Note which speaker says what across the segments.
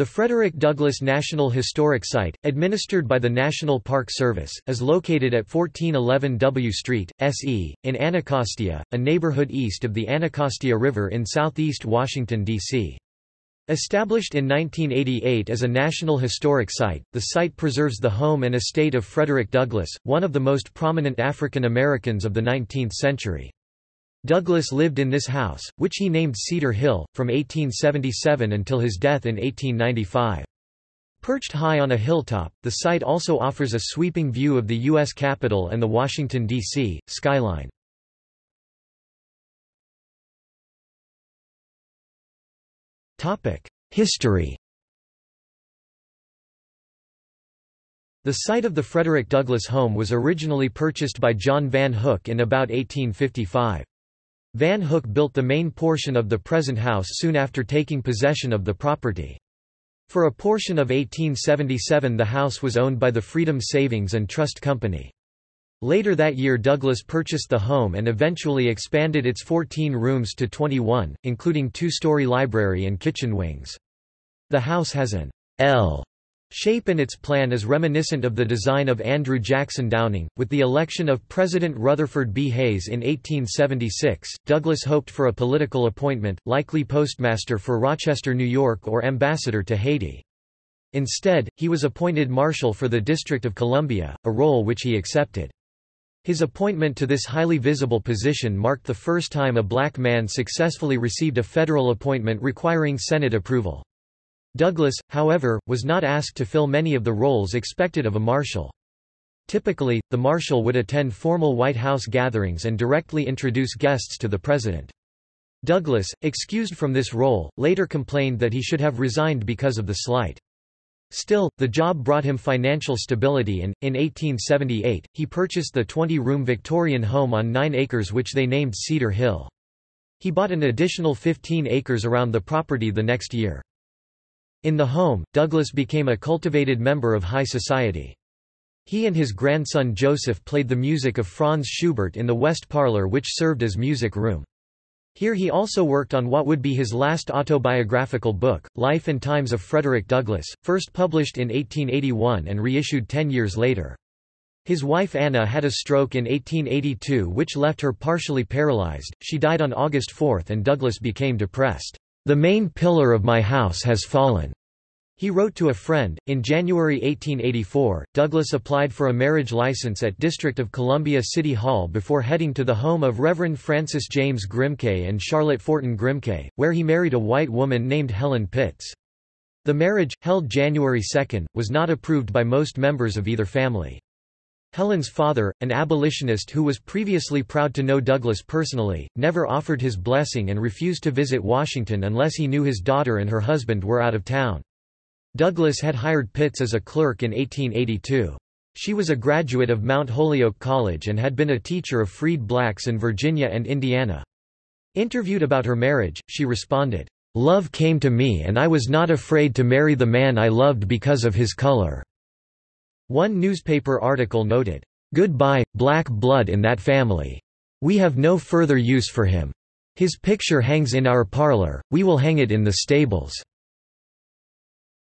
Speaker 1: The Frederick Douglass National Historic Site, administered by the National Park Service, is located at 1411 W Street, SE, in Anacostia, a neighborhood east of the Anacostia River in southeast Washington, D.C. Established in 1988 as a National Historic Site, the site preserves the home and estate of Frederick Douglass, one of the most prominent African Americans of the 19th century. Douglass lived in this house, which he named Cedar Hill, from 1877 until his death in 1895. Perched high on a hilltop, the site also offers a sweeping view of the U.S. Capitol and the Washington, D.C., skyline. History The site of the Frederick Douglass home was originally purchased by John Van Hook in about 1855. Van Hook built the main portion of the present house soon after taking possession of the property. For a portion of 1877 the house was owned by the Freedom Savings and Trust Company. Later that year Douglass purchased the home and eventually expanded its 14 rooms to 21, including two-story library and kitchen wings. The house has an L Shape and its plan is reminiscent of the design of Andrew Jackson Downing. With the election of President Rutherford B. Hayes in 1876, Douglass hoped for a political appointment, likely postmaster for Rochester, New York or ambassador to Haiti. Instead, he was appointed marshal for the District of Columbia, a role which he accepted. His appointment to this highly visible position marked the first time a black man successfully received a federal appointment requiring Senate approval. Douglass, however, was not asked to fill many of the roles expected of a marshal. Typically, the marshal would attend formal White House gatherings and directly introduce guests to the president. Douglass, excused from this role, later complained that he should have resigned because of the slight. Still, the job brought him financial stability and, in 1878, he purchased the 20-room Victorian home on nine acres which they named Cedar Hill. He bought an additional 15 acres around the property the next year. In the home, Douglass became a cultivated member of high society. He and his grandson Joseph played the music of Franz Schubert in the West Parlor which served as music room. Here he also worked on what would be his last autobiographical book, Life and Times of Frederick Douglass, first published in 1881 and reissued ten years later. His wife Anna had a stroke in 1882 which left her partially paralyzed, she died on August 4 and Douglass became depressed. The main pillar of my house has fallen. He wrote to a friend. In January 1884, Douglass applied for a marriage license at District of Columbia City Hall before heading to the home of Reverend Francis James Grimke and Charlotte Forten Grimke, where he married a white woman named Helen Pitts. The marriage, held January 2, was not approved by most members of either family. Helen's father, an abolitionist who was previously proud to know Douglass personally, never offered his blessing and refused to visit Washington unless he knew his daughter and her husband were out of town. Douglass had hired Pitts as a clerk in 1882. She was a graduate of Mount Holyoke College and had been a teacher of freed blacks in Virginia and Indiana. Interviewed about her marriage, she responded, "'Love came to me and I was not afraid to marry the man I loved because of his color.' One newspaper article noted, "'Goodbye, black blood in that family. We have no further use for him. His picture hangs in our parlor, we will hang it in the stables.'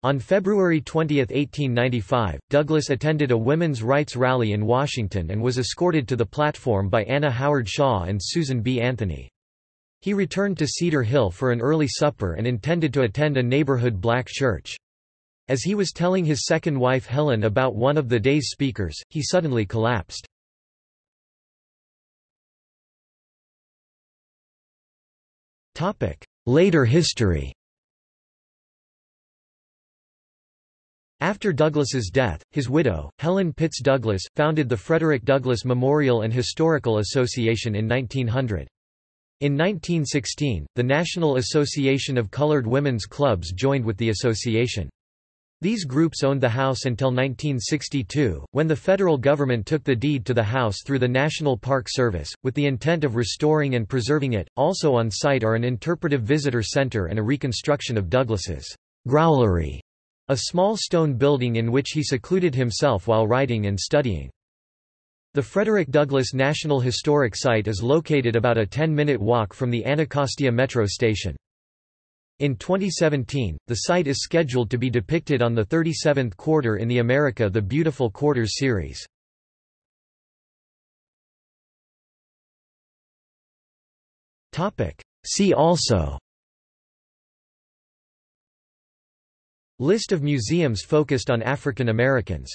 Speaker 1: On February 20, 1895, Douglass attended a women's rights rally in Washington and was escorted to the platform by Anna Howard Shaw and Susan B. Anthony. He returned to Cedar Hill for an early supper and intended to attend a neighborhood black church. As he was telling his second wife Helen about one of the day's speakers, he suddenly collapsed. Later history After Douglass's death, his widow, Helen Pitts Douglass, founded the Frederick Douglass Memorial and Historical Association in 1900. In 1916, the National Association of Colored Women's Clubs joined with the association. These groups owned the house until 1962, when the federal government took the deed to the house through the National Park Service, with the intent of restoring and preserving it. Also on site are an interpretive visitor center and a reconstruction of Douglass's growlery, a small stone building in which he secluded himself while writing and studying. The Frederick Douglass National Historic Site is located about a 10-minute walk from the Anacostia Metro station. In 2017, the site is scheduled to be depicted on the 37th quarter in the America the Beautiful Quarters series. See also. List of museums focused on African Americans